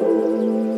Música